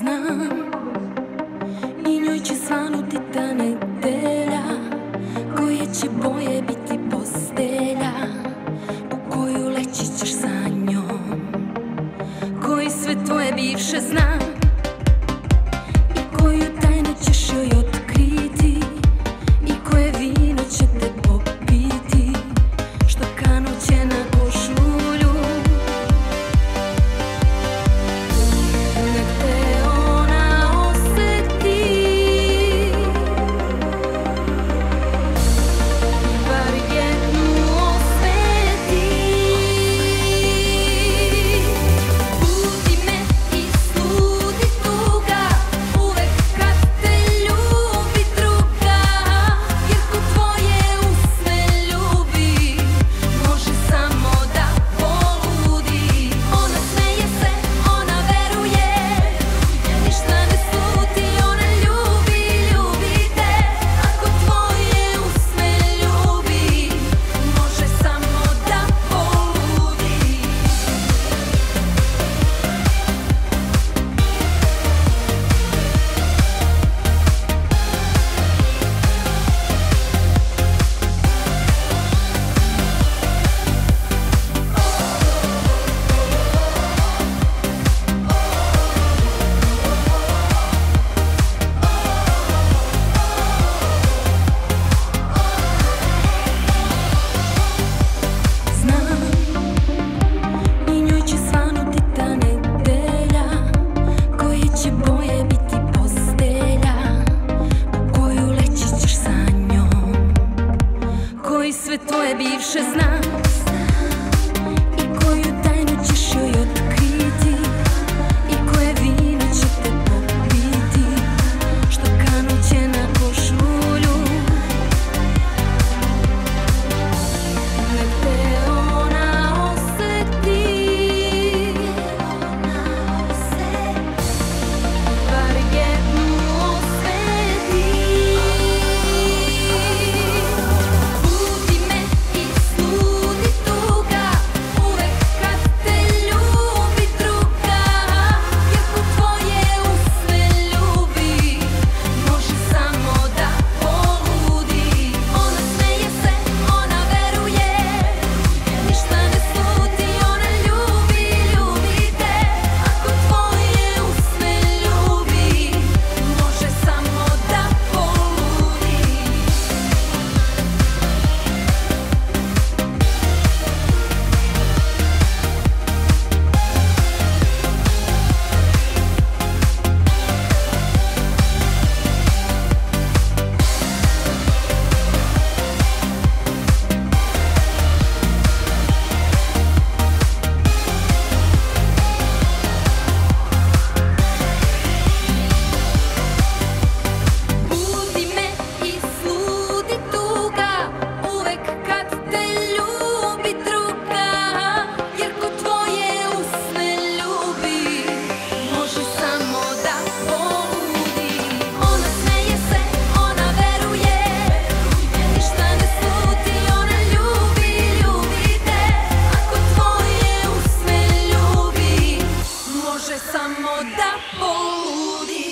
Znam i njoj će svanuti ta nedelja koja će bolje забивши знак. že samo da poludi